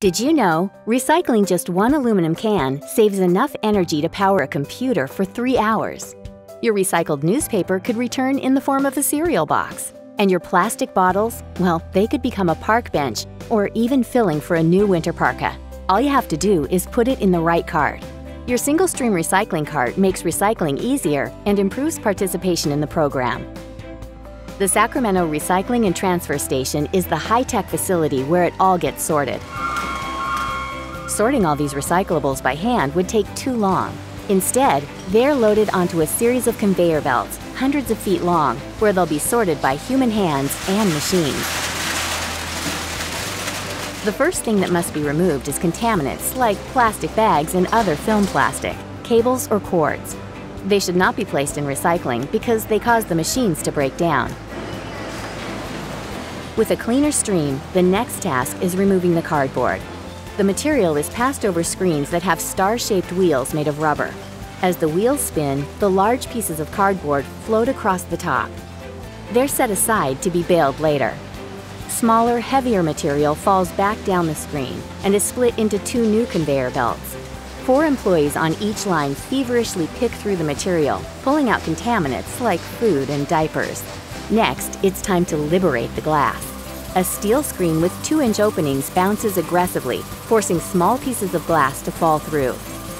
Did you know recycling just one aluminum can saves enough energy to power a computer for three hours? Your recycled newspaper could return in the form of a cereal box. And your plastic bottles, well, they could become a park bench or even filling for a new winter parka. All you have to do is put it in the right cart. Your single stream recycling cart makes recycling easier and improves participation in the program. The Sacramento Recycling and Transfer Station is the high tech facility where it all gets sorted. Sorting all these recyclables by hand would take too long. Instead, they're loaded onto a series of conveyor belts, hundreds of feet long, where they'll be sorted by human hands and machines. The first thing that must be removed is contaminants like plastic bags and other film plastic, cables or cords. They should not be placed in recycling because they cause the machines to break down. With a cleaner stream, the next task is removing the cardboard. The material is passed over screens that have star-shaped wheels made of rubber. As the wheels spin, the large pieces of cardboard float across the top. They're set aside to be baled later. Smaller, heavier material falls back down the screen and is split into two new conveyor belts. Four employees on each line feverishly pick through the material, pulling out contaminants like food and diapers. Next, it's time to liberate the glass. A steel screen with 2-inch openings bounces aggressively, forcing small pieces of glass to fall through.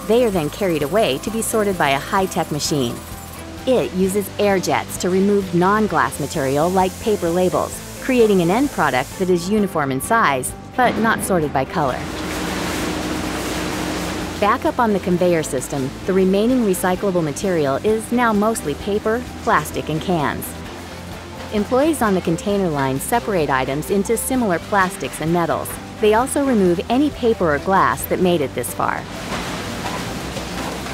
They are then carried away to be sorted by a high-tech machine. It uses air jets to remove non-glass material like paper labels, creating an end product that is uniform in size, but not sorted by color. Back up on the conveyor system, the remaining recyclable material is now mostly paper, plastic, and cans. Employees on the container line separate items into similar plastics and metals. They also remove any paper or glass that made it this far.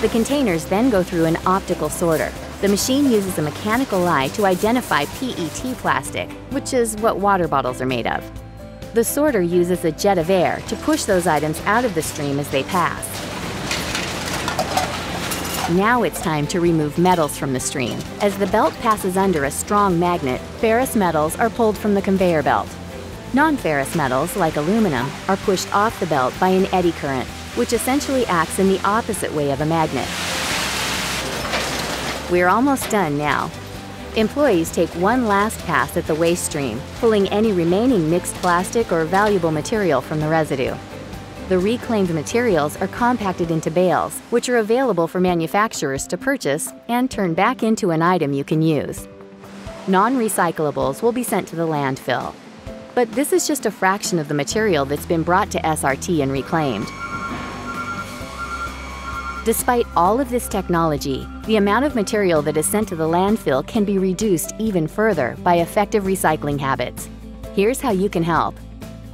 The containers then go through an optical sorter. The machine uses a mechanical eye to identify PET plastic, which is what water bottles are made of. The sorter uses a jet of air to push those items out of the stream as they pass. Now it's time to remove metals from the stream. As the belt passes under a strong magnet, ferrous metals are pulled from the conveyor belt. Non-ferrous metals, like aluminum, are pushed off the belt by an eddy current, which essentially acts in the opposite way of a magnet. We're almost done now. Employees take one last pass at the waste stream, pulling any remaining mixed plastic or valuable material from the residue. The reclaimed materials are compacted into bales, which are available for manufacturers to purchase and turn back into an item you can use. Non-recyclables will be sent to the landfill. But this is just a fraction of the material that's been brought to SRT and reclaimed. Despite all of this technology, the amount of material that is sent to the landfill can be reduced even further by effective recycling habits. Here's how you can help.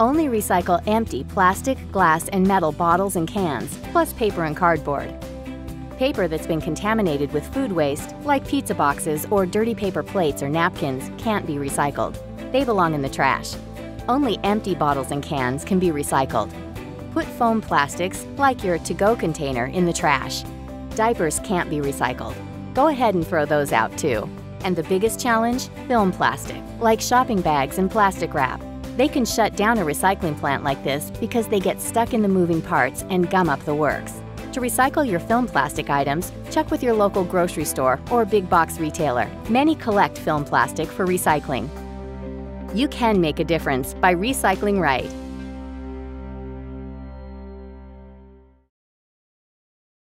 Only recycle empty plastic, glass, and metal bottles and cans, plus paper and cardboard. Paper that's been contaminated with food waste, like pizza boxes or dirty paper plates or napkins, can't be recycled. They belong in the trash. Only empty bottles and cans can be recycled. Put foam plastics, like your to-go container, in the trash. Diapers can't be recycled. Go ahead and throw those out too. And the biggest challenge? Film plastic, like shopping bags and plastic wrap. They can shut down a recycling plant like this because they get stuck in the moving parts and gum up the works. To recycle your film plastic items, check with your local grocery store or big box retailer. Many collect film plastic for recycling. You can make a difference by recycling right.